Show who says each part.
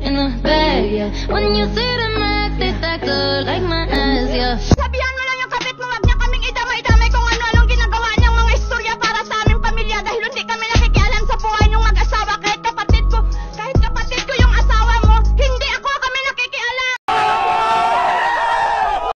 Speaker 1: in the bed, yeah. When you see the